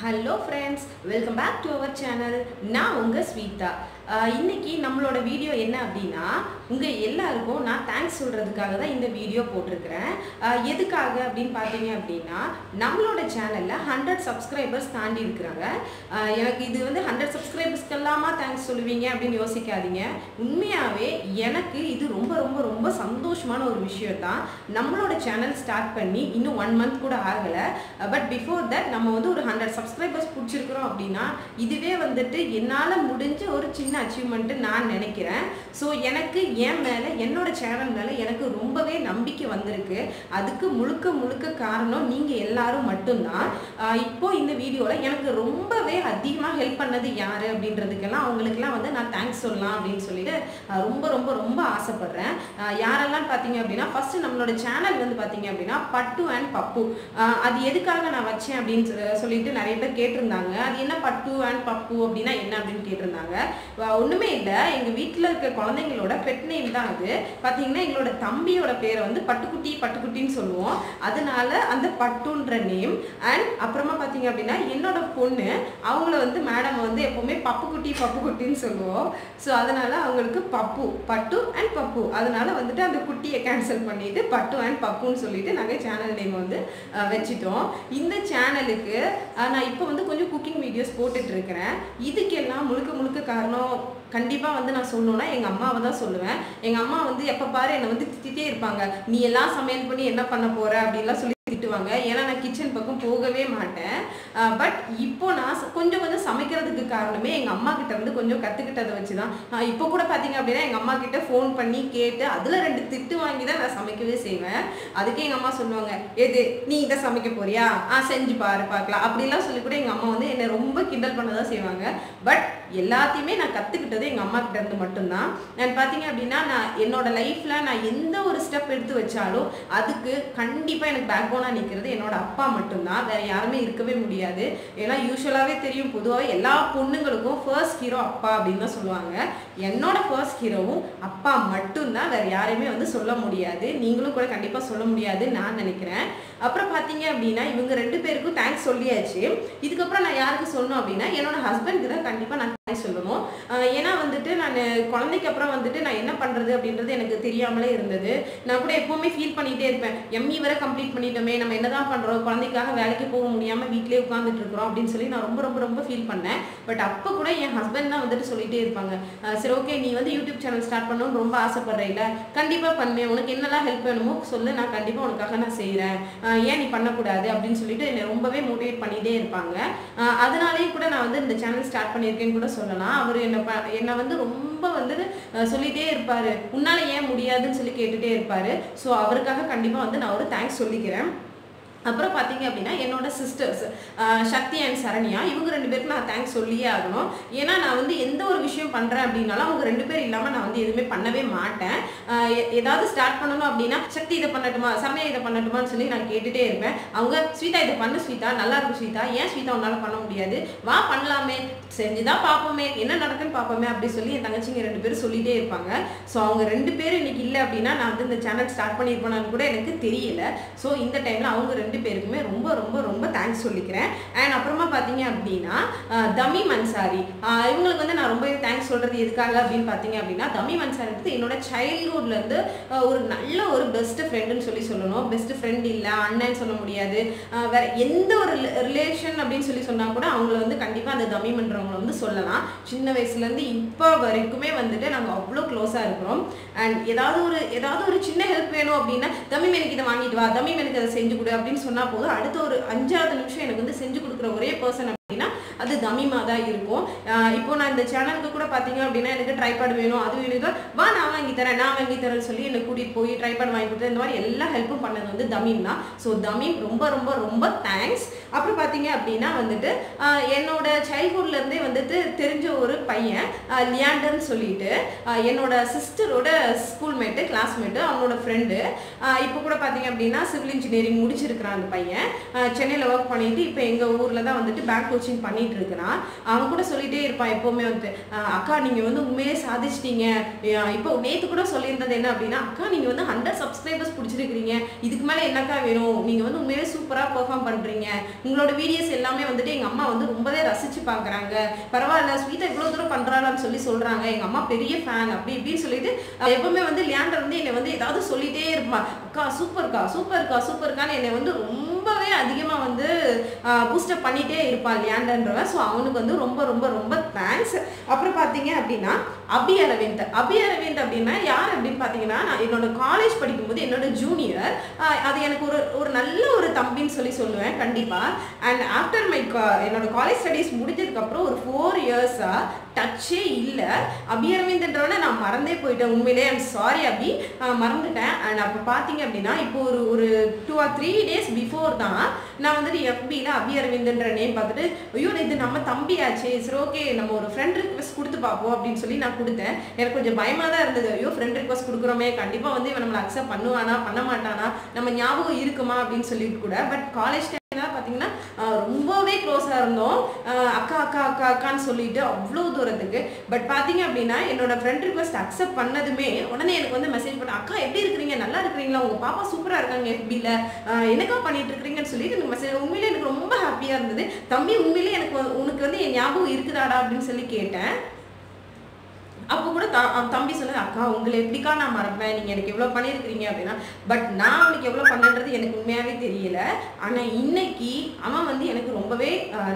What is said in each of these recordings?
Hello friends welcome back to our channel நான் உங்கள் ஸ்வீதா. இன்னைக்கு நம்மளோட வீடியோ என்ன அப்படின்னா உங்கள் எல்லாருக்கும் நான் தேங்க்ஸ் சொல்கிறதுக்காக தான் இந்த வீடியோ போட்டிருக்கிறேன். எதுக்காக அப்படின்னு பார்த்தீங்க அப்படின்னா நம்மளோட சேனலில் ஹண்ட்ரட் சப்ஸ்கிரைபர்ஸ் தாண்டி இருக்கிறாங்க. எனக்கு இது வந்து ஹண்ட்ரட் சப்ஸ்கிரைபர்ஸ்க்கெல்லாமா தேங்க்ஸ் சொல்லுவீங்க அப்படின்னு யோசிக்காதீங்க. உண்மையாகவே எனக்கு இது ரொம்ப ரொம்ப ரொம்ப சந்தோஷமான ஒரு விஷயம் தான். நம்மளோட சேனல் ஸ்டார்ட் பண்ணி இன்னும் ஒன் மந்த் கூட ஆகலை. பட் பிஃபோர் தட் நம்ம வந்து ஒரு ஹண்ட்ரட் சப்ஸ்கிரைபர்ஸ் பிடிச்சிருக்கிறோம் அப்படின்னா இதுவே வந்துட்டு என்னால் முடிஞ்ச ஒரு சின்ன அச்சீவ்மெண்ட்டு நான் நினைக்கிறேன். ஸோ எனக்கு என் மேலே என்னோட சேனல் மேலே எனக்கு ரொம்பவே நம்பிக்கை வந்திருக்கு. அதுக்கு முழுக்க முழுக்க காரணம் நீங்கள் எல்லாரும் மட்டும்தான். இப்போ இந்த வீடியோவில் எனக்கு ரொம்பவே அதிகமாக ஹெல்ப் பண்ணது யார் அப்படின்றதுக்கெல்லாம் அவங்களுக்கெல்லாம் வந்து நான் தேங்க்ஸ் சொல்லலாம் அப்படின்னு சொல்லிட்டு ரொம்ப ரொம்ப ரொம்ப ஆசைப்படுறேன். யாரெல்லாம் பார்த்தீங்க அப்படின்னா ஃபர்ஸ்ட் நம்மளோட சேனல் வந்து பார்த்தீங்க அப்படின்னா பட்டு அண்ட் பப்பு. அது எதுக்காக நான் வச்சேன் அப்படின்னு சொல்லிட்டு நிறைய பேர் கேட்டிருந்தாங்க. அது என்ன பட்டு அண்ட் பப்பு அப்படின்னா என்ன அப்படின்னு கேட்டிருந்தாங்க. ஒன்றுமே இல்லை. எங்கள் வீட்டில் இருக்க குழந்தைங்களோட பெட் நேம் தான் அது. பார்த்தீங்கன்னா எங்களோட தம்பியோட பேரை வந்து பட்டுக்குட்டி பட்டுக்குட்டின்னு சொல்லுவோம். அதனால அந்த பட்டுன்ற நேம் அண்ட் அப்புறமா பார்த்தீங்க அப்படின்னா என்னோட பொண்ணு அவங்கள வந்து மேடம் வந்து எப்பவுமே பப்புக்குட்டி பப்புக்குட்டின்னு சொல்லுவோம். ஸோ அதனால அவங்களுக்கு பப்பு பட்டு அண்ட் பப்பு. அதனால வந்துட்டு அந்த குட்டியை கேன்சல் பண்ணிட்டு பட்டு அண்ட் பப்புன்னு சொல்லிட்டு நாங்கள் சேனல் நேம் வந்து வச்சுட்டோம். இந்த சேனலுக்கு நான் இப்போ வந்து கொஞ்சம் குக்கிங் வீடியோஸ் போட்டுட்ருக்கிறேன் இதுக்கெல்லாம் முழுக்க முழுக்க காரணம் கண்டிப்பாக வந்து நான் சொல்லணும்னா எங்கள் அம்மாவை தான் சொல்லுவேன். எங்கள் அம்மா வந்து எப்போ பாரு என்னை வந்து திட்டே இருப்பாங்க. நீ எல்லாம் சமையல் பண்ணி என்ன பண்ண போற? அப்படின்லாம் சொல்லி திட்டுவாங்க. ஏன்னா நான் கிச்சன் பக்கம் போகவே மாட்டேன். பட் இப்போ நான் கொஞ்சம் கொஞ்சம் சமைக்கிறதுக்கு காரணமே எங்கள் அம்மா கிட்ட இருந்து கொஞ்சம் கற்றுக்கிட்டதை வச்சு தான் இப்போ கூட பார்த்தீங்க அப்படின்னா எங்கள் அம்மா கிட்ட ஃபோன் பண்ணி கேட்டு அதில் ரெண்டு திட்டு வாங்கி தான் நான் சமைக்கவே செய்வேன். அதுக்கே எங்கள் அம்மா சொல்லுவாங்க எது நீ இதை சமைக்க போறியா? ஆ செஞ்சு பாரு பார்க்கலாம். அப்படிலாம் சொல்லி கூட எங்கள் அம்மா வந்து என்னை ரொம்ப கிண்டல் பண்ண தான் செய்வாங்க. பட் எல்லாத்தையுமே நான் கற்றுக்கிட்டது எங்கள் அம்மா கிட்ட இருந்து மட்டும்தான். நான் பார்த்தீங்க அப்படின்னா நான் என்னோட லைஃப்பில் நான் எந்த ஒரு ஸ்டெப் எடுத்து வச்சாலும் அதுக்கு கண்டிப்பாக எனக்கு பேக் போனாக நிற்கிறது என்னோட அப்பா மட்டும்தான். வேற யாருமே இருக்கவே முடியாது. ஏன்னா யூஸ்வலாகவே தெரியும். பொதுவாக எல்லா பொண்ணுங்களுக்கும் ஃபர்ஸ்ட் ஹீரோ அப்பா அப்படின்னு தான் சொல்லுவாங்க. என்னோட ஃபர்ஸ்ட் ஹீரோவும் அப்பா மட்டும்தான். வேற யாரையுமே வந்து சொல்ல முடியாது. நீங்களும் கூட கண்டிப்பாக சொல்ல முடியாதுன்னு நான் நினைக்கிறேன். அப்புறம் பார்த்தீங்க அப்படின்னா இவங்க ரெண்டு பேருக்கும் தேங்க்ஸ் சொல்லியாச்சு. இதுக்கப்புறம் நான் யாருக்கு சொல்லணும் அப்படின்னா என்னோட ஹஸ்பண்டுக்கு தான் கண்டிப்பாக நான் தேங்க்ஸ் சொல்லணும். ஏன்னா வந்துட்டு நான் குழந்தைக்கு அப்புறம் வந்துட்டு நான் என்ன பண்ணுறது அப்படின்றது எனக்கு தெரியாமலே இருந்தது. நான் கூட எப்போவுமே ஃபீல் பண்ணிகிட்டே இருப்பேன். எம்இ வரை கம்ப்ளீட் பண்ணிட்டோமே. நம்ம என்னதான் பண்ணுறோம் குழந்தைக்காக வேலைக்கு போக முடியாமல் வீட்டிலே உட்காந்துட்டு இருக்கிறோம் அப்படின்னு சொல்லி நான் ரொம்ப ரொம்ப ரொம்ப ஃபீல் பண்ணேன். பட் அப்போ கூட என் ஹஸ்பண்ட் தான் வந்துட்டு சொல்லிட்டே இருப்பாங்க. சரி ஓகே நீ வந்து யூடியூப் சேனல் ஸ்டார்ட் பண்ணணும்னு ரொம்ப ஆசைப்படுறீல கண்டிப்பாக பண்ணேன் உனக்கு என்னெல்லாம் ஹெல்ப் வேணுமோ சொல்லு. நான் கண்டிப்பாக உனக்காக நான் செய்கிறேன் ஏன் நீ பண்ணக்கூடாது? அப்படின்னு சொல்லிட்டு என்னை ரொம்பவே மோட்டிவேட் பண்ணிகிட்டே இருப்பாங்க. அதனாலேயே அதனாலேயும் கூட நான் வந்து இந்த சேனல் ஸ்டார்ட் பண்ணியிருக்கேன்னு கூட சொல்லலாம். அவர் என்னை ப என்னை வந்து ரொம்ப வந்து சொல்லிகிட்டே சொல்லிட்டே இருப்பாரு. உன்னால ஏன் முடியாதுன்னு சொல்லி கேட்டுட்டே இருப்பாரு. ஸோ அவருக்காக கண்டிப்பாக வந்து நான் ஒரு தேங்க்ஸ் சொல்லிக்கிறேன். அப்புறம் பார்த்தீங்க அப்படின்னா என்னோட சிஸ்டர்ஸ் சக்தி அண்ட் சரண்யா இவங்க ரெண்டு பேருக்கு நான் தேங்க்ஸ் சொல்லியே ஆகணும். ஏன்னா நான் வந்து எந்த ஒரு விஷயம் பண்ணுறேன் அப்படின்னாலும் அவங்க ரெண்டு பேர் இல்லாமல் நான் வந்து எதுவுமே பண்ணவே மாட்டேன். ஏதாவது ஸ்டார்ட் பண்ணணும் அப்படின்னா சக்தி இதை பண்ணட்டுமா சரண்யா இதை பண்ணட்டுமான்னு சொல்லி நான் கேட்டுட்டே இருப்பேன். அவங்க ஸ்வீதா இதை பண்ணு ஸ்வீதா நல்லா இருக்கும் ஸ்வீதா. ஏன் ஸ்வீதா உன்னால பண்ண முடியாது? வா பண்ணலாமே. செஞ்சுதான் பார்ப்போமே. என்ன நடக்குன்னு பார்ப்போமே அப்படி சொல்லி என் தங்கச்சிங்க ரெண்டு பேரும் சொல்லிட்டே இருப்பாங்க. ஸோ அவங்க ரெண்டு பேரும் இன்னைக்கு இல்லை அப்படின்னா நான் வந்து இந்த சேனல் ஸ்டார்ட் பண்ணியிருப்பேன்னு கூட எனக்கு தெரியல. ஸோ இந்த டைமில் அவங்க ரெண்டு பேருக்குமே ரொம்ப ரொம்ப ரொம்ப தேங்க்ஸ் சொல்லிக்கிறேன். அண்ட் அப்புறமா பார்த்தீங்க அப்படின்னா தமி மன்சாரி. இவங்களுக்கு வந்து நான் ரொம்பவே தேங்க்ஸ் சொல்கிறது எதுக்காக அப்படின்னு பார்த்தீங்க அப்படின்னா தமி மன்சாரி வந்து என்னோட சைல்ட்ஹுட்லேருந்து ஒரு நல்ல ஒரு பெஸ்ட் ஃப்ரெண்டுன்னு சொல்லி சொல்லணும். பெஸ்ட் ஃப்ரெண்ட் இல்லை அண்ணன் சொல்ல முடியாது. வேற எந்த ஒரு ரிலேஷன் அப்படின்னு சொல்லி சொன்னால் கூட அவங்கள வந்து கண்டிப்பாக அந்த தமிம்ன்றவங்கள வந்து சொல்லலாம். சின்ன வயசுலேருந்து இப்போ வரைக்குமே வந்துட்டு நாங்கள் அவ்வளோ க்ளோஸாக இருக்கிறோம். அண்ட் ஏதாவது ஒரு ஏதாவது ஒரு சின்ன ஹெல்ப் வேணும் அப்படின்னா தமிழ் எனக்கு இதை வாங்கிட்டு வா தமிழ் எனக்கு அதை செஞ்சு கொடு அப்படின்னு சொன்னால் போதும். அடுத்த ஒரு அஞ்சாவது நிமிஷம் எனக்கு வந்து செஞ்சு கொடுக்குற ஒரே பர்சன் அப்படின்னா அது தமிமா தான் இருக்கும். இப்போ நான் இந்த சேனலுக்கு கூட பார்த்தீங்க அப்படின்னா எனக்கு ட்ரைபாட் வேணும் அது வேணும் வா நான் வாங்கி தரேன் நான் வாங்கி தரேன்னு சொல்லி என்னை கூட்டிகிட்டு போய் ட்ரைபாட் வாங்கி கொடுத்து இந்த மாதிரி எல்லா ஹெல்ப்பும் பண்ணது வந்து தமிம் தான். ஸோ தமிம் ரொம்ப ரொம்ப ரொம்ப தேங்க்ஸ் அப்புறம் பார்த்தீங்க அப்படின்னா வந்துட்டு என்னோட சைல்ட்ஹுட்லேருந்தே வந்துட்டு தெரிஞ்ச ஒரு பையன் லியாண்டர்னு சொல்லிட்டு என்னோட சிஸ்டரோட ஸ்கூல்மேட்டு கிளாஸ்மேட்டு அவனோட ஃப்ரெண்டு இப்போ கூட பார்த்தீங்க அப்படின்னா சிவில் இன்ஜினியரிங் முடிச்சிருக்கிறான் அந்த பையன். சென்னையில் ஒர்க் பண்ணிட்டு இப்போ எங்கள் ஊரில் தான் வந்துட்டு பேங்க் கோச்சிங் பண்ணிட்டு இருக்கிறான். அவன் கூட சொல்லிட்டே இருப்பான் எப்போவுமே வந்துட்டு அக்கா நீங்கள் வந்து உண்மையே சாதிச்சிட்டீங்க. இப்போ நேற்று கூட சொல்லியிருந்தது என்ன அப்படின்னா அக்கா நீங்கள் வந்து ஹண்ட்ரட் சப்ஸ்கிரைபர்ஸ் பிடிச்சிருக்கிறீங்க. இதுக்கு மேலே என்னக்கா வேணும்? நீங்கள் வந்து உண்மையிலே சூப்பராக பெர்ஃபார்ம் பண்ணுறீங்க உங்களோட வீடியோஸ் எல்லாமே வந்துட்டு எங்கள் அம்மா வந்து ரொம்பவே ரசிச்சு பார்க்குறாங்க பரவாயில்ல ஸ்வீட்டை இவ்வளோ தூரம் பண்ணுறாளான்னு சொல்லி சொல்கிறாங்க எங்கள் அம்மா பெரிய ஃபேன் அப்படி இப்படின்னு சொல்லிட்டு எப்பவுமே வந்து லியாண்டர் வந்து என்னை வந்து ஏதாவது சொல்லிட்டே இருப்பா. அக்கா சூப்பர்க்கா சூப்பர்க்கா சூப்பர்க்கான்னு என்னை வந்து ரொம்ப ரொம்பவே அதிகமாக வந்து பூஸ்டப் பண்ணிகிட்டே இருப்பாள் லியாண்டன்றவன் ஸோ அவனுக்கு வந்து ரொம்ப ரொம்ப ரொம்ப தேங்க்ஸ் அப்புறம் பார்த்தீங்க அப்படின்னா அபி அரவிந்த். அபி அரவிந்த் அப்படின்னா யார் அப்படின்னு பார்த்தீங்கன்னா நான் என்னோட காலேஜ் படிக்கும்போது என்னோட ஜூனியர் அது எனக்கு ஒரு ஒரு நல்ல ஒரு தம்பின்னு சொல்லி சொல்லுவேன் கண்டிப்பாக அண்ட் ஆஃப்டர் மை என்னோட காலேஜ் ஸ்டடீஸ் முடிஞ்சதுக்கப்புறம் ஒரு ஃபோர் இயர்ஸாக டச்சே இல்லை. அபி அரவிந்தன்றவனை நான் மறந்தே போயிட்டேன் உண்மையிலே. I'm sorry Abhi. மறந்துட்டேன். அண்ட் அப்போ பார்த்தீங்க அப்படின்னா இப்போ ஒரு ஒரு two or three days before தான் நான் வந்துட்டு எஃபியில் அபி அரவிந்தன்ற நேம் பார்த்துட்டு ஐயோ இது நம்ம தம்பியாச்சே. சரி ஓகே நம்ம ஒரு ஃப்ரெண்ட் ரிக்வெஸ்ட் கொடுத்து பார்ப்போம் அப்படின்னு சொல்லி நான் கொடுத்தேன். எனக்கு கொஞ்சம் பயமாக தான் இருந்தது. ஐயோ ஃப்ரெண்ட் ரிக்வெஸ்ட் கொடுக்குறோமே. கண்டிப்பாக வந்து இவன் நம்மளை அக்செப்ட் பண்ணுவானா பண்ண மாட்டானா? நம்ம ஞாபகம் இருக்குமா? அப்படின்னு சொல்லிட்டு கூட. பட் காலேஜ் டைம்லாம் பார்த்தீங்கன்னா ரொம்பவே க்ளோஸாக இருந்தோம். அக்கா அக்கா அக்கா அக்கான்னு சொல்லிட்டு அவ்வளோ தூரத்துக்கு. பட் பார்த்தீங்க அப்படின்னா என்னோட ஃப்ரெண்ட் ரிக்வெஸ்ட் அக்செப்ட் பண்ணதுமே உடனே எனக்கு வந்து மெசேஜ் பண்ண அக்கா எப்படி இருக்கிறீங்க? நல்லா இருக்கிறீங்களா? உங்கள் பாப்பா சூப்பராக இருக்காங்க FB-ல என்னக்கா பண்ணிட்டு இருக்கிறீங்கன்னு சொல்லிட்டு எனக்கு மெசேஜ் உண்மையிலே எனக்கு ரொம்ப ஹாப்பியாக இருந்தது. தம்பி உண்மையிலே எனக்கு உனக்கு வந்து என் ஞாபகம் இருக்குதாடா? அப்படின்னு சொல்லி கேட்டேன். அப்போ கூட தம்பி சொன்னது அக்கா உங்களை எப்படிக்கா நான் மறப்பேன்? நீங்கள் எனக்கு எவ்வளோ பண்ணியிருக்கிறீங்க அப்படின்னா பட் நான் அவனுக்கு எவ்வளோ பண்ணன்றது எனக்கு உண்மையாகவே தெரியல. ஆனால் இன்னைக்கு அவன் வந்து எனக்கு ரொம்பவே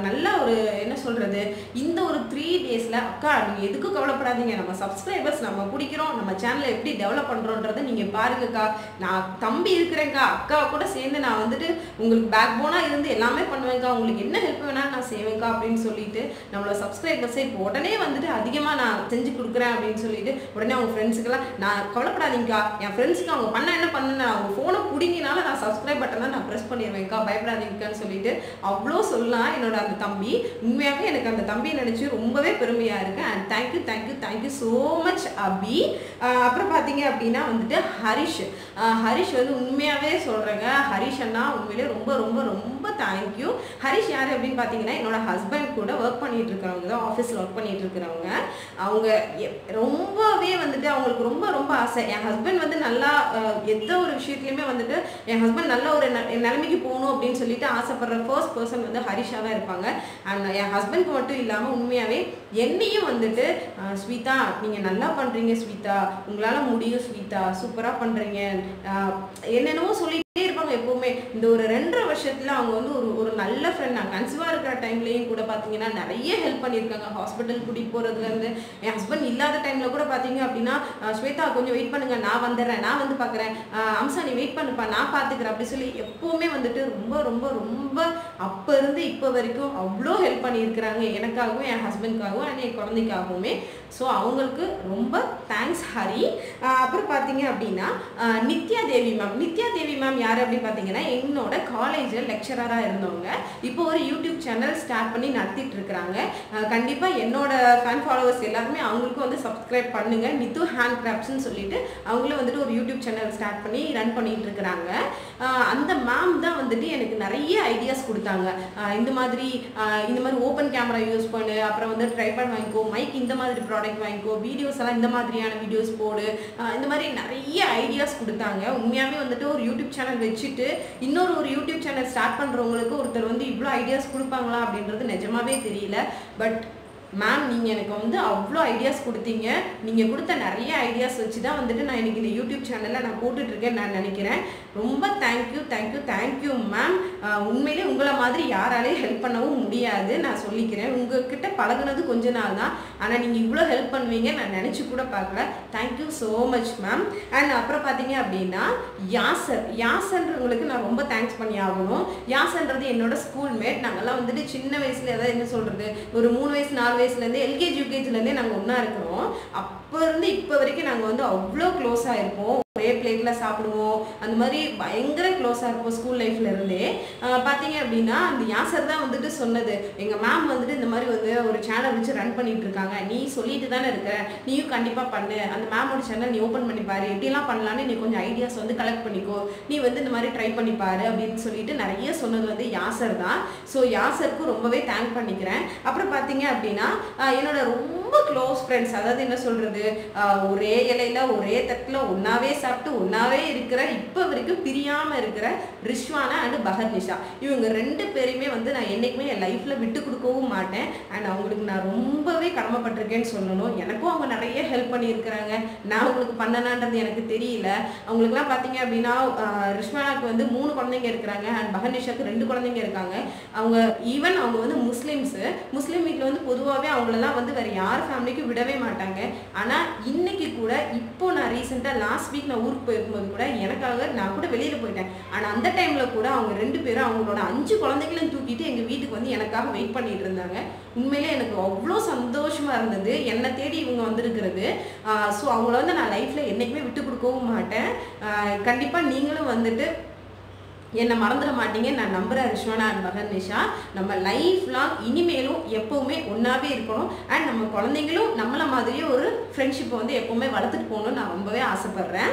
நல்ல ஒரு என்ன சொல்கிறது இந்த ஒரு த்ரீ டேஸில் அக்கா நீங்கள் எதுக்கும் கவலைப்படாதீங்க? நம்ம சப்ஸ்கிரைபர்ஸ் நம்ம பிடிக்கிறோம். நம்ம சேனலை எப்படி டெவலப் பண்ணுறோன்றதை நீங்கள் பாருங்கக்கா. நான் தம்பி இருக்கிறேங்க்கா அக்கா கூட சேர்ந்து நான் வந்துட்டு உங்களுக்கு பேக் போனாக இருந்து எல்லாமே பண்ணுவேங்க்கா உங்களுக்கு என்ன ஹெல்ப் வேணாலும் நான் செய்வேங்க்கா அப்படின்னு சொல்லிட்டு நம்மளோட சப்ஸ்கிரைபர்ஸை இப்போ உடனே வந்துட்டு அதிகமாக நான் செஞ்சு கொடுக்குறேன் அப்படின்னு சொல்லிட்டு உடனே அவங்க ஃப்ரெண்ட்ஸுக்கெல்லாம் நான் கவலைப்படாதீங்கக்கா. என் ஃப்ரெண்ட்ஸுக்கு அவங்க பண்ண என்ன பண்ணுன்னு அவங்க ஃபோனை பிடிங்கினால நான் சப்ஸ்கிரைப் பட்டனை நான் ப்ரெஸ் பண்ணிடுவேன்க்கா பயப்படாதீங்கக்கான்னு சொல்லிட்டு அவ்வளோ சொல்லலாம் என்னோட அந்த தம்பி. உண்மையாகவே எனக்கு அந்த தம்பியை நினச்சி ரொம்பவே பெருமையாக இருக்கு. And thank you thank you thank you so much Abhi. அப்புறம் பார்த்தீங்க அப்படின்னா வந்துட்டு ஹரிஷ். ஹரிஷ் வந்து உண்மையாகவே சொல்கிறேங்க ஹரிஷ் அண்ணா உண்மையிலே ரொம்ப ரொம்ப ரொம்ப தேங்க்யூ ஹரிஷ் யார் அப்படின்னு பார்த்தீங்கன்னா என்னோட ஹஸ்பண்ட் கூட ஒர்க் பண்ணிட்டு இருக்கிறவங்க தான் ஆஃபீஸில் ஒர்க் பண்ணிட்டு இருக்கிறவங்க. அவங்க ரொம்பவே வந்துட்டு அவங்களுக்கு ரொம்ப ரொம்ப ஆசை. என் ஹஸ்பண்ட் வந்து நல்லா எந்த ஒரு விஷயத்துலையுமே வந்துட்டு என் ஹஸ்பண்ட் நல்ல ஒரு நிலைமைக்கு போகணும் அப்படின்னு சொல்லிட்டு ஆசைப்படுற ஃபர்ஸ்ட் பர்சன் வந்து ஹரிஷாக இருப்பாங்க. அண்ட் என் ஹஸ்பண்ட்க்கு மட்டும் இல்லாமல் உண்மையாகவே என்னையும் வந்துட்டு ஸ்வீதா நீங்கள் நல்லா பண்ணுறீங்க ஸ்வீதா. உங்களால் முடியும் ஸ்வீதா. சூப்பராக பண்ணுறீங்க என்னென்னவோ சொல்லிட்டே இருப்பாங்க எப்போவுமே. இந்த ஒரு ரெண்டரை வருஷத்தில் அவங்க வந்து ஒரு ஒரு நல்ல ஃப்ரெண்ட் நான் கன்சீவாக இருக்கிற டைம்லேயும் கூட பார்த்தீங்கன்னா நிறைய ஹெல்ப் பண்ணியிருக்காங்க. ஹாஸ்பிட்டல் கூட்டிகிட்டு போகிறதுலேருந்து என் ஹஸ்பண்ட் இல்லாத டைமில் கூட பார்த்தீங்க அப்படின்னா ஸ்வேதா கொஞ்சம் வெயிட் பண்ணுங்க. நான் வந்துடுறேன். நான் வந்து பார்க்குறேன் அம்சா நீ வெயிட் பண்ணுப்பா. நான் பார்த்துக்கிறேன் அப்படி சொல்லி எப்போவுமே வந்துட்டு ரொம்ப ரொம்ப ரொம்ப அப்போ இருந்து இப்போ வரைக்கும் அவ்வளோ ஹெல்ப் பண்ணியிருக்கிறாங்க. எனக்காகவும் என் ஹஸ்பண்ட்காகவும் அண்ட் என் குழந்தைக்காகவுமே. ஸோ அவங்களுக்கு ரொம்ப தேங்க்ஸ் ஹரி. அப்புறம் பார்த்தீங்க அப்படின்னா நித்யா தேவி மேம் நித்யா தேவி மேம் யார்? அப்படின்னு பார்த்தீங்கன்னா என்னோட காலேஜில் லெக்சராக இருந்தவங்க. இப்போ யூடியூப் சேனல் ஸ்டார்ட் பண்ணி நடத்திட்டு இருக்கிறாங்க கண்டிப்பாக என்னோட ஃபேன் ஃபாலோவர்ஸ் எல்லாருமே அவங்களுக்கும் வந்து சப்ஸ்கிரைப் பண்ணுங்க. நித்து ஹேண்ட் கிராஃப்ட்ஸ்னு சொல்லிட்டு அவங்களும் வந்துட்டு ஒரு யூடியூப் சேனல் ஸ்டார்ட் பண்ணி ரன் பண்ணிட்டு இருக்கிறாங்க அந்த மேம் தான் வந்துட்டு எனக்கு நிறைய ஐடியாஸ் கொடுத்தாங்க. இந்த மாதிரி இந்த மாதிரி ஓப்பன் கேமரா யூஸ் பண்ணு அப்புறம் வந்து ட்ரைபேட் வாங்கிக்கோ மைக் இந்த மாதிரி ப்ராடக்ட் வாங்கிக்கோ வீடியோஸ் எல்லாம் இந்த மாதிரியான வீடியோஸ் போடு. இந்த மாதிரி நிறைய ஐடியாஸ் கொடுத்தாங்க. உண்மையாகவே வந்துட்டு ஒரு யூடியூப் சேனல் வச்சுட்டு இன்னொரு ஒரு யூடியூப் சேனல் ஸ்டார்ட் பண்ணுறவங்களுக்கு ஒருத்தர் வந்து இவ்வளோ ஐடியாஸ் கொடுப்பாங்களா அப்படின்றது நிஜமாவே தெரியல. பட் மேம் நீங்கள் எனக்கு வந்து அவ்வளோ ஐடியாஸ் கொடுத்தீங்க. நீங்கள் கொடுத்த நிறைய ஐடியாஸ் வச்சு தான் வந்துட்டு நான் எனக்கு இந்த யூடியூப் சேனலில் நான் போட்டுட்ருக்கேன் நான் நினைக்கிறேன். ரொம்ப தேங்க்யூ தேங்க்யூ தேங்க்யூ மேம் உண்மையிலே உங்களை மாதிரி யாராலையும் ஹெல்ப் பண்ணவும் முடியாது. நான் சொல்லிக்கிறேன். உங்ககிட்ட பழகுனது கொஞ்ச நாள் தான். ஆனால் நீங்கள் இவ்வளோ ஹெல்ப் பண்ணுவீங்க. நான் நினச்சி கூட பார்க்கல. Thank you so much ma'am and அப்புறம் பார்த்தீங்க அப்படின்னா யாசர் யாசன்றவங்களுக்கு நான் ரொம்ப தேங்க்ஸ் பண்ணி ஆகணும். யாசன்றது என்னோட ஸ்கூல் மேட் நாங்கள்லாம் வந்துட்டு சின்ன வயசுல ஏதாவது என்ன சொல்கிறது ஒரு மூணு வயசு நாலு வயசுலேருந்தே எல்கேஜி யூகேஜிலேருந்தே நாங்கள் ஒன்றா இருக்கிறோம். அப்போ இருந்து இப்போ வரைக்கும் நாங்கள் வந்து அவ்வளோ க்ளோஸாக இருப்போம். ஒரே பிளேட்டில் சாப்பிடுவோம். அந்த மாதிரி பயங்கர க்ளோஸாக இருப்போம் ஸ்கூல் லைஃப்ல இருந்தே. பார்த்தீங்க அப்படின்னா அந்த யாசர் தான் வந்துட்டு சொன்னது. எங்கள் மேம் வந்துட்டு இந்த மாதிரி வந்து ஒரு சேனல் வச்சு ரன் பண்ணிட்டு இருக்காங்க. நீ சொல்லிட்டு தானே இருக்க. நீயும் கண்டிப்பாக பண்ணு. அந்த மேமோட சேனல் நீ ஓப்பன் பண்ணி பாரு. எப்படிலாம் பண்ணலான்னு நீ கொஞ்சம் ஐடியாஸ் வந்து கலெக்ட் பண்ணிக்கோ. நீ வந்து இந்த மாதிரி ட்ரை பண்ணி பாரு அப்படின்னு சொல்லிட்டு நிறைய சொன்னது வந்து யாசர் தான். ஸோ யாசருக்கும் ரொம்பவே தேங்க் பண்ணிக்கிறேன். அப்புறம் பார்த்தீங்க அப்படின்னா என்னோட ரொம்ப க்ளோஸ் ஃப்ரெண்ட்ஸ் அதாவது என்ன சொல்றது? ஒரே இலையில ஒரே தட்டில் ஒன்றாவே சாப்பிட்டு ஒன்றாவே இருக்கிற இப்போ வரைக்கும் பிரியாமல் இருக்கிற ரிஷ்வானா அண்ட் பகத் நிஷா. இவங்க ரெண்டு பேரையுமே வந்து நான் என்றைக்குமே என் லைஃப்பில் விட்டு கொடுக்கவும் மாட்டேன். அண்ட் அவங்களுக்கு நான் ரொம்பவே கடமைப்பட்டிருக்கேன்னு சொல்லணும். எனக்கும் அவங்க நிறைய ஹெல்ப் பண்ணியிருக்கிறாங்க. நான் அவங்களுக்கு பண்ணனான்றது எனக்கு தெரியல. அவங்களுக்குலாம் பார்த்தீங்க அப்படின்னா ரிஷ்வானாக்கு வந்து மூணு குழந்தைங்க இருக்கிறாங்க. அண்ட் பகத் நிஷாக்கு ரெண்டு குழந்தைங்க இருக்காங்க. அவங்க ஈவன் அவங்க வந்து முஸ்லீம்ஸு. முஸ்லீம் வீட்டில் வந்து பொதுவாகவே அவங்களெல்லாம் வந்து வேறு யார் ஃபேமிலிக்கும் விடவே மாட்டாங்க. ஆனால் இன்னைக்கு கூட இப்போ நான் ரீசெண்டாக லாஸ்ட் வீக் நான் ஊருக்கு போயிருக்கும்போது கூட எனக்காக நான் கூட வெளியில் போயிட்டேன். ஆனால் அந்த டைமில் கூட அவங்க ரெண்டு பேரும் அவங்களோட அஞ்சு குழந்தைகளையும் தூக்கிட்டு எங்கள் வீட்டுக்கு வந்து எனக்காக வெயிட் பண்ணிட்டு இருந்தாங்க. உண்மையிலே எனக்கு அவ்வளோ சந்தோஷமாக இருந்தது. என்னை தேடி இவங்க வந்திருக்கிறது. ஸோ அவங்கள வந்து நான் லைஃப்பில் என்றைக்குமே விட்டு கொடுக்கவும் மாட்டேன். கண்டிப்பாக நீங்களும் வந்துட்டு என்னை மறந்துட மாட்டீங்க. நான் நம்புகிறேன் ரிஷ்வனா அண்ட் மகன் நிஷா. நம்ம லைஃப் லாங் இனிமேலும் எப்போவுமே ஒன்றாவே இருக்கணும். அண்ட் நம்ம குழந்தைங்களும் நம்மளை மாதிரியே ஒரு ஃப்ரெண்ட்ஷிப்பை வந்து எப்போவுமே வளர்த்துட்டு போகணும்னு நான் ரொம்பவே ஆசைப்பட்றேன்.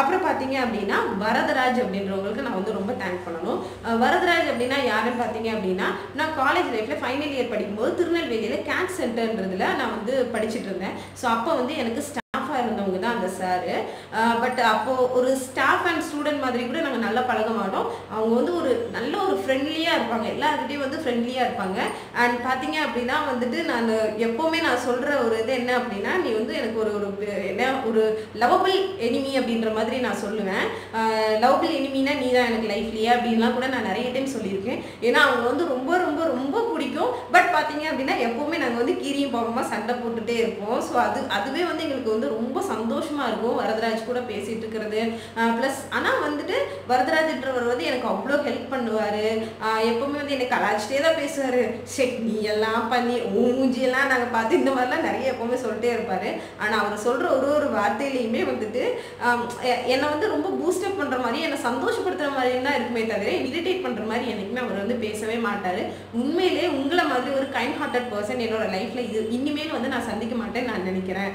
அப்புறம் பார்த்தீங்க அப்படின்னா வரதராஜ் அப்படின்றவங்களுக்கு நான் வந்து ரொம்ப தேங்க் பண்ணணும். வரதராஜ் அப்படின்னா யாருன்னு பார்த்தீங்க அப்படின்னா நான் காலேஜ் லைஃப்பில் ஃபைனல் இயர் படிக்கும்போது திருநெல்வேலியில் கேட் சென்டர்ன்றதுல நான் வந்து படிச்சுட்டு இருந்தேன். ஸோ அப்போ வந்து எனக்கு ஸ்டாஃபாக இருந்தவங்க தான் அந்த சாரு. பட் அப்போது ஒரு ஸ்டாஃப் அண்ட் ஸ்டூடெண்ட் மாதிரி கூட நாங்கள் நல்லா பழக மாட்டோம். அவங்க வந்து ஒரு நல்ல ஒரு ஃப்ரெண்ட்லியாக இருப்பாங்க. எல்லாருக்கிட்டையும் வந்து ஃப்ரெண்ட்லியாக இருப்பாங்க. அண்ட் பார்த்தீங்க அப்படின்னா வந்துட்டு நான் எப்போவுமே நான் சொல்கிற ஒரு இது என்ன அப்படின்னா நீ வந்து எனக்கு ஒரு ஒரு என்ன ஒரு லவபிள் எனிமி அப்படின்ற மாதிரி நான் சொல்லுவேன். லவபிள் எனிமினா நீ தான் எனக்கு லைஃப்லையே அப்படின்லாம் கூட நான் நிறைய டைம் சொல்லியிருக்கேன். ஏன்னா அவங்க வந்து ரொம்ப ரொம்ப ரொம்ப பிடிக்கும். பட் பார்த்தீங்க அப்படின்னா எப்போவுமே நாங்கள் வந்து கீரியும் பாவமாக சண்டை போட்டுட்டே இருப்போம். ஸோ அது அதுவே வந்து எங்களுக்கு வந்து ரொம்ப சந்தோஷமா இருக்கும். வரதராஜ் கூட பேசிட்டு இருக்கிறது. ப்ளஸ் ஆனால் வந்துட்டு வரதராஜன்றவர் வந்து எனக்கு அவ்வளோ ஹெல்ப் பண்ணுவார். எப்பவுமே வந்து என்னை கலாச்சிட்டே தான் பேசுவார். ஷெட் நீ எல்லாம் பண்ணி உன் மூஞ்சியெல்லாம் நாங்கள் பார்த்து இந்த மாதிரிலாம் நிறைய எப்போவுமே சொல்லிட்டே இருப்பார். ஆனால் அவர் சொல்கிற ஒரு ஒரு வார்த்தையிலையுமே வந்துட்டு என்னை வந்து ரொம்ப பூஸ்டப் பண்ணுற மாதிரி என்னை சந்தோஷப்படுத்துகிற மாதிரி தான் இருக்குமே தவிர இரிட்டேட் பண்ணுற மாதிரி என்னைக்குமே அவர் வந்து பேசவே மாட்டார். உண்மையிலே உங்களை மாதிரி ஒரு கைண்ட் ஹார்ட்டட் பர்சன் என்னோட லைஃப்பில் இது இனிமேல் வந்து நான் சந்திக்க மாட்டேன்னு நான் நினைக்கிறேன்.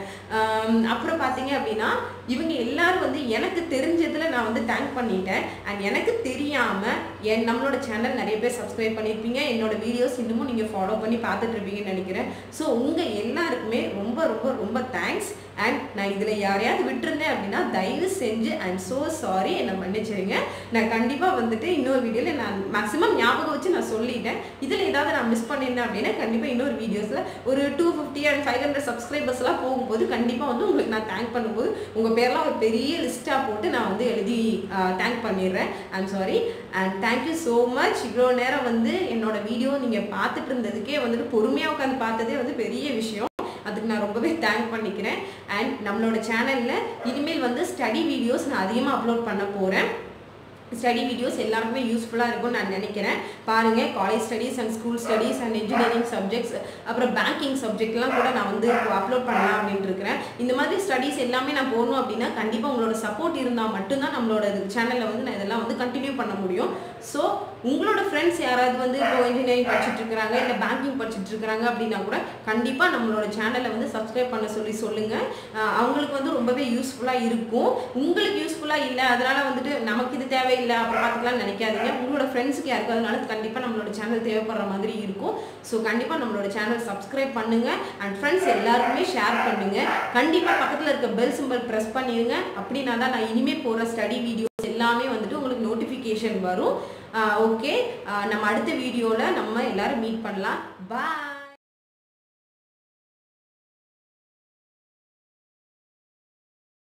அப்புறம் பார்த்தீங்க அப்படின்னா இவங்க எல்லாரும் வந்து எனக்கு தெரிஞ்ச நான் வந்து தேங்க் பண்ணிட்டேன். அண்ட் எனக்கு தெரியாமல் என் நம்மளோட சேனல் நிறைய பேர் சப்ஸ்கிரைப் பண்ணியிருப்பீங்க என்னோட வீடியோஸ் இன்னமும் நீங்கள் ஃபாலோ பண்ணி பார்த்துட்டு இருப்பீங்கன்னு நினைக்கிறேன். ஸோ உங்கள் எல்லாருக்குமே ரொம்ப ரொம்ப ரொம்ப தேங்க்ஸ் அண்ட் நான் இதில் யாரையாவது விட்டுருந்தேன் அப்படின்னா தயவு செஞ்சு ஐம் ஸோ சாரி என்னை மன்னிச்சிருங்க. நான் கண்டிப்பாக வந்துட்டு இன்னொரு வீடியோவில் நான் மேக்ஸிமம் ஞாபகம் வச்சு நான் சொல்லிட்டேன். இதில் ஏதாவது நான் மிஸ் பண்ணியிருந்தேன் அப்படின்னா கண்டிப்பாக இன்னொரு வீடியோஸில் ஒரு two fifty and five hundred சப்ஸ்கிரைபர்ஸ்லாம் போகும்போது கண்டிப்பாக வந்து உங்களுக்கு நான் தேங்க் பண்ணும்போது உங்கள் பேர்லாம் ஒரு பெரிய லிஸ்ட்டாக போட்டு நான் வந்து எழுதி தேங்க் uh, பண்ணிடுறேன். I'm sorry and thank you so much இவ்வளோ நேரம் வந்து என்னோட வீடியோ நீங்கள் பார்த்துட்டு இருந்ததுக்கே வந்துட்டு பொறுமையாக உட்காந்து பார்த்ததே வந்து பெரிய விஷயம். அதுக்கு நான் ரொம்பவே தேங்க் பண்ணிக்கிறேன். அண்ட் நம்மளோட சேனலில் இனிமேல் வந்து ஸ்டடி வீடியோஸ் நான் அதிகமாக அப்லோட் பண்ண போகிறேன் ஸ்டடி வீடியோஸ் எல்லாருக்குமே யூஸ்ஃபுல்லாக இருக்கும்னு நான் நினைக்கிறேன். பாருங்கள் college studies and school studies and engineering subjects அப்புறம் பேங்கிங் சப்ஜெக்ட்லாம் கூட நான் வந்து இப்போ அப்லோட் பண்ணலாம் அப்படின்ட்டு இருக்கிறேன். இந்த மாதிரி ஸ்டடீஸ் எல்லாமே நான் போகணும் அப்படின்னா கண்டிப்பாக உங்களோட சப்போர்ட் இருந்தால் மட்டும்தான் நம்மளோட சேனலில் வந்து நான் இதெல்லாம் வந்து கண்டினியூ பண்ண முடியும். ஸோ உங்களோட ஃப்ரெண்ட்ஸ் யாராவது வந்து இப்போ இன்ஜினியரிங் படிச்சுட்டு இருக்கிறாங்க இல்லை பேங்கிங் படிச்சுட்டு இருக்கிறாங்க அப்படின்னா கூட கண்டிப்பாக நம்மளோட சேனலை வந்து சப்ஸ்கிரைப் பண்ண சொல்லி சொல்லுங்கள் அவங்களுக்கு வந்து ரொம்பவே யூஸ்ஃபுல்லாக இருக்கும். உங்களுக்கு யூஸ்ஃபுல்லாக இல்லை அதனால வந்துட்டு நமக்கு இது தேவையில்லை அப்புறம் பார்த்துக்கலாம் நினைக்காதீங்க. உங்களோட ஃப்ரெண்ட்ஸுக்கு யாருக்கும் அதனால கண்டிப்பாக நம்மளோட சேனல் தேவைப்படுற மாதிரி இருக்கும். ஸோ கண்டிப்பாக நம்மளோட சேனல் சப்ஸ்கிரைப் பண்ணுங்க. அண்ட் ஃப்ரெண்ட்ஸ் எல்லாருக்குமே ஷேர் பண்ணுங்க. கண்டிப்பாக பக்கத்தில் இருக்க பெல் சிம்பல் ப்ரெஸ் பண்ணிடுங்க அப்படின்னா தான் நான் இனிமேல் போகிற ஸ்டடி வீடியோஸ் எல்லாமே வந்துட்டு உங்களுக்கு நோட்டிஃபிகேஷன் வரும். ஓகே நம்ம அடுத்த வீடியோவில் நம்ம எல்லோரும் மீட் பண்ணலாம். பாய்